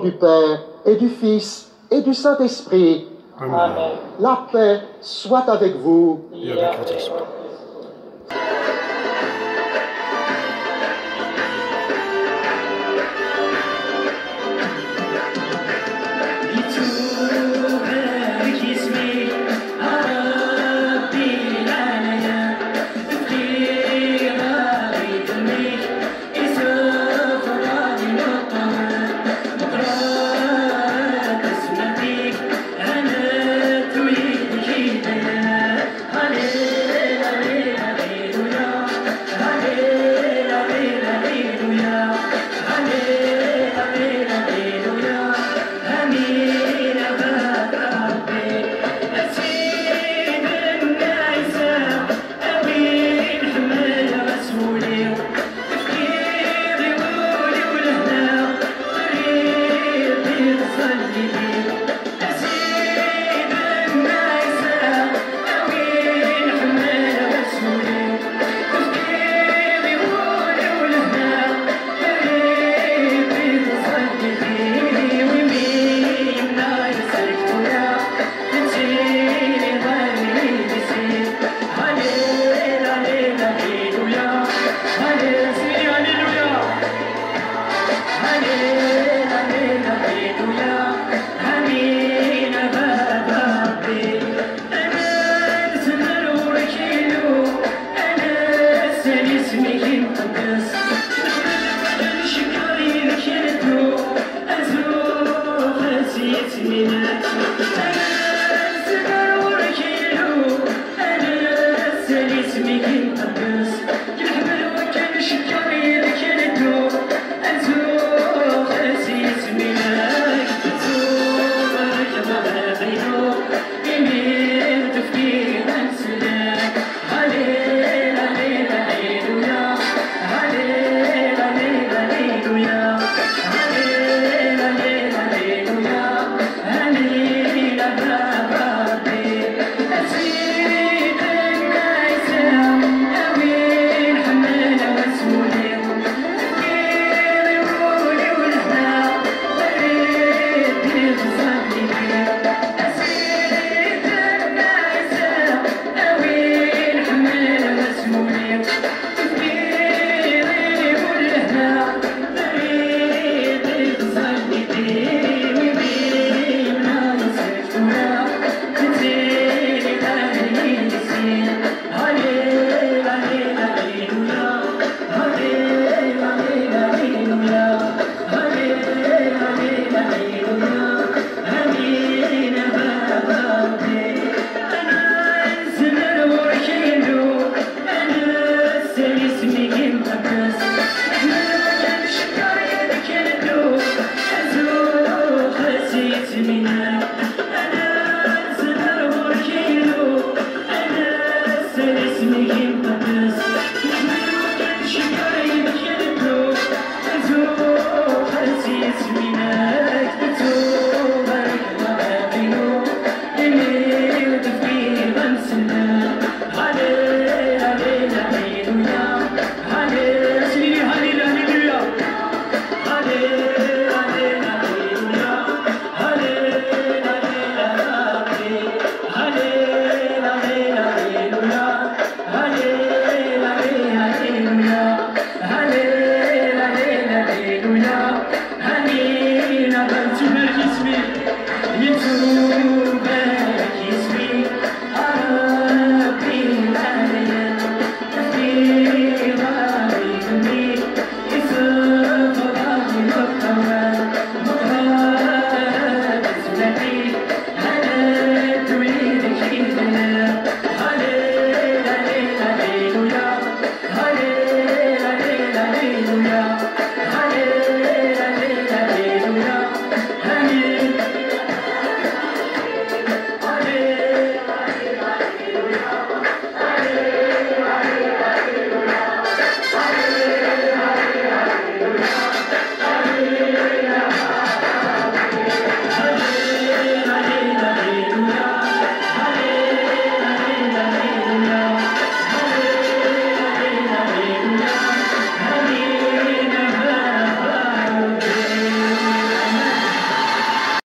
du Père et du Fils et du Saint-Esprit. Amen. La paix soit avec vous. Et avec. understand.